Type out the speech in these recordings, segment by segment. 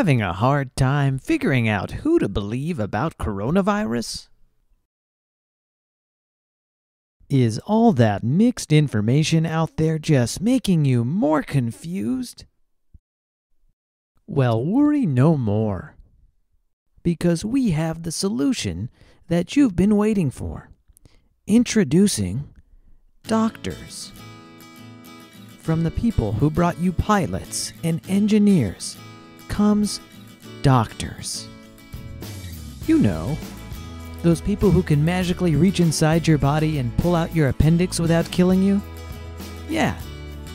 Having a hard time figuring out who to believe about coronavirus? Is all that mixed information out there just making you more confused? Well, worry no more. Because we have the solution that you've been waiting for. Introducing doctors. From the people who brought you pilots and engineers comes doctors. You know, those people who can magically reach inside your body and pull out your appendix without killing you? Yeah,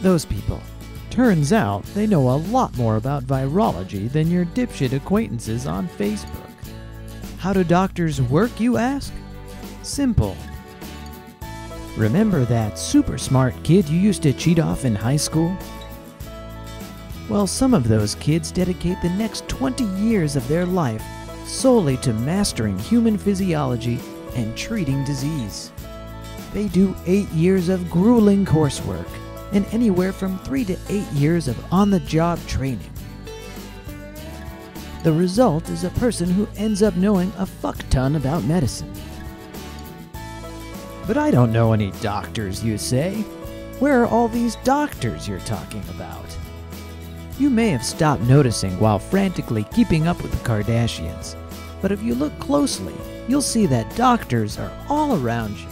those people. Turns out they know a lot more about virology than your dipshit acquaintances on Facebook. How do doctors work, you ask? Simple. Remember that super smart kid you used to cheat off in high school? Well, some of those kids dedicate the next 20 years of their life solely to mastering human physiology and treating disease. They do eight years of grueling coursework and anywhere from three to eight years of on the job training. The result is a person who ends up knowing a fuck ton about medicine. But I don't know any doctors, you say. Where are all these doctors you're talking about? You may have stopped noticing while frantically keeping up with the Kardashians, but if you look closely, you'll see that doctors are all around you.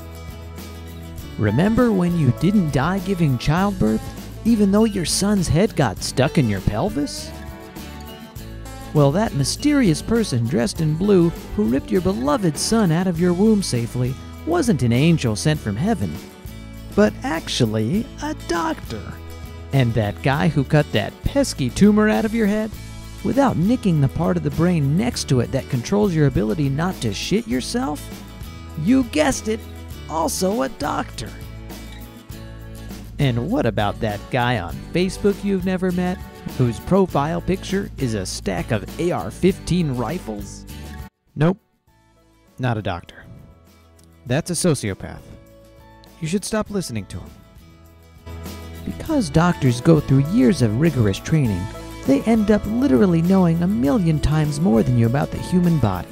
Remember when you didn't die giving childbirth, even though your son's head got stuck in your pelvis? Well, that mysterious person dressed in blue who ripped your beloved son out of your womb safely wasn't an angel sent from heaven, but actually a doctor. And that guy who cut that pesky tumor out of your head, without nicking the part of the brain next to it that controls your ability not to shit yourself? You guessed it, also a doctor. And what about that guy on Facebook you've never met, whose profile picture is a stack of AR 15 rifles? Nope, not a doctor. That's a sociopath. You should stop listening to him. Because doctors go through years of rigorous training, they end up literally knowing a million times more than you about the human body,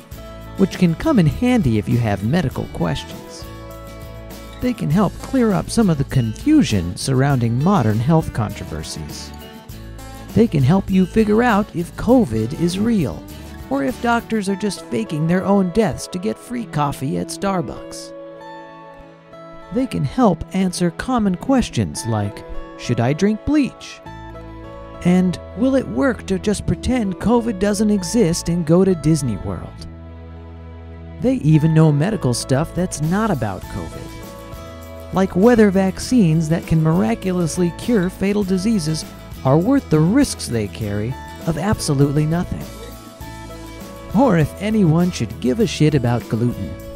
which can come in handy if you have medical questions. They can help clear up some of the confusion surrounding modern health controversies. They can help you figure out if COVID is real, or if doctors are just faking their own deaths to get free coffee at Starbucks. They can help answer common questions like Should I drink bleach? And will it work to just pretend COVID doesn't exist and go to Disney World? They even know medical stuff that's not about COVID. Like whether vaccines that can miraculously cure fatal diseases are worth the risks they carry of absolutely nothing. Or if anyone should give a shit about gluten.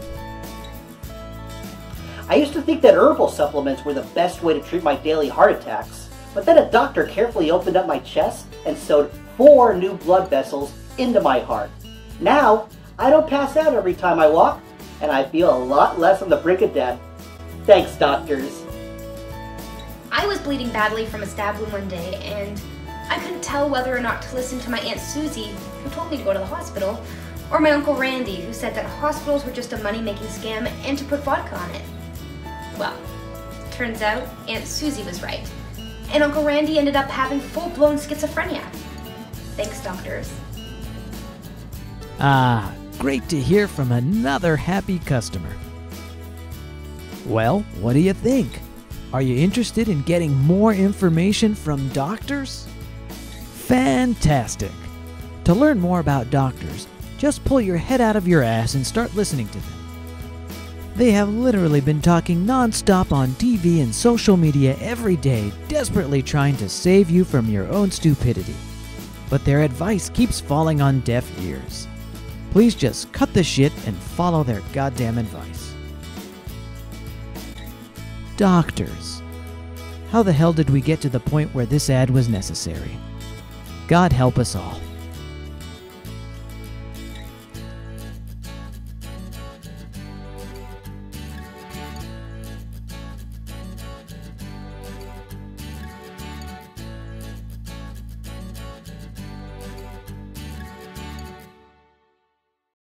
To think that herbal supplements were the best way to treat my daily heart attacks, but then a doctor carefully opened up my chest and sewed four new blood vessels into my heart. Now, I don't pass out every time I walk, and I feel a lot less on the brink of death. Thanks, doctors. I was bleeding badly from a stab wound one day, and I couldn't tell whether or not to listen to my Aunt Susie, who told me to go to the hospital, or my Uncle Randy, who said that hospitals were just a money-making scam and to put vodka on it. Well, turns out Aunt Susie was right, and Uncle Randy ended up having full-blown schizophrenia. Thanks, doctors. Ah, great to hear from another happy customer. Well, what do you think? Are you interested in getting more information from doctors? Fantastic! To learn more about doctors, just pull your head out of your ass and start listening to them. They have literally been talking nonstop on TV and social media every day, desperately trying to save you from your own stupidity. But their advice keeps falling on deaf ears. Please just cut the shit and follow their goddamn advice. Doctors. How the hell did we get to the point where this ad was necessary? God help us all.